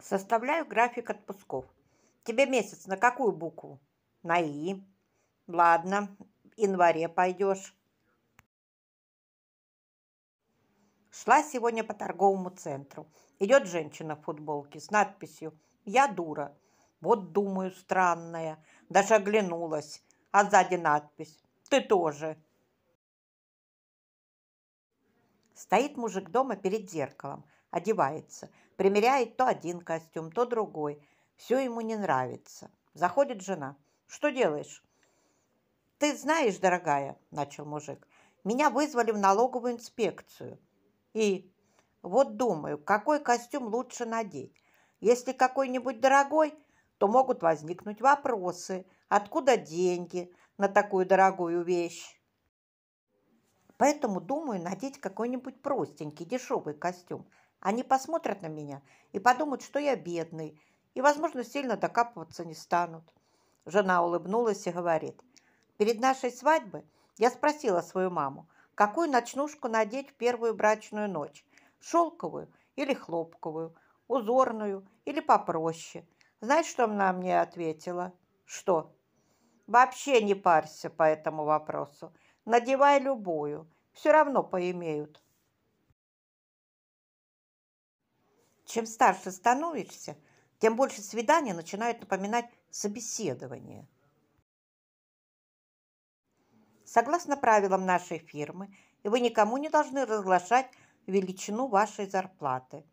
Составляю график отпусков. Тебе месяц на какую букву? На «и». Ладно, в январе пойдешь. Шла сегодня по торговому центру. Идет женщина в футболке с надписью «Я дура». Вот, думаю, странная. Даже оглянулась. А сзади надпись «Ты тоже». Стоит мужик дома перед зеркалом, одевается, примеряет то один костюм, то другой. Все ему не нравится. Заходит жена. «Что делаешь?» «Ты знаешь, дорогая», – начал мужик, – «меня вызвали в налоговую инспекцию. И вот думаю, какой костюм лучше надеть. Если какой-нибудь дорогой, то могут возникнуть вопросы, откуда деньги на такую дорогую вещь. Поэтому думаю надеть какой-нибудь простенький, дешевый костюм. Они посмотрят на меня и подумают, что я бедный, и, возможно, сильно докапываться не станут. Жена улыбнулась и говорит, перед нашей свадьбой я спросила свою маму, какую ночнушку надеть в первую брачную ночь, шелковую или хлопковую, узорную или попроще. Знаешь, что она мне ответила? Что? Вообще не парься по этому вопросу. Надевай любую, все равно поимеют. Чем старше становишься, тем больше свидания начинают напоминать собеседование. Согласно правилам нашей фирмы, вы никому не должны разглашать величину вашей зарплаты.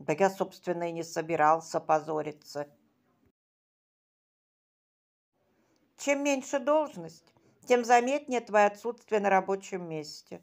Да я, собственно, и не собирался позориться. Чем меньше должность, тем заметнее твое отсутствие на рабочем месте.